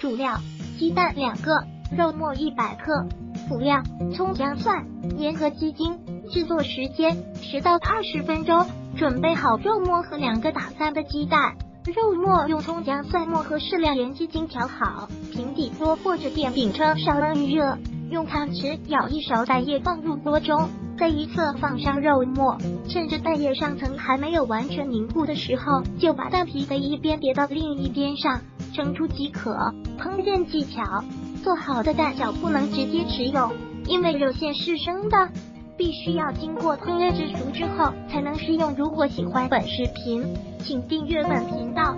主料：鸡蛋两个，肉末一百克。辅料：葱姜蒜、盐和鸡精。制作时间：十到二十分钟。准备好肉末和两个打散的鸡蛋。肉末用葱姜蒜末和适量盐、鸡精调好，平底锅或者电饼铛烧热预热。用汤匙舀一勺蛋液放入锅中，在一侧放上肉末，趁着蛋液上层还没有完全凝固的时候，就把蛋皮的一边叠到另一边上，盛出即可。烹饪技巧：做好的蛋饺不能直接食用，因为肉馅是生的，必须要经过烹饪制熟之后才能食用。如果喜欢本视频，请订阅本频道。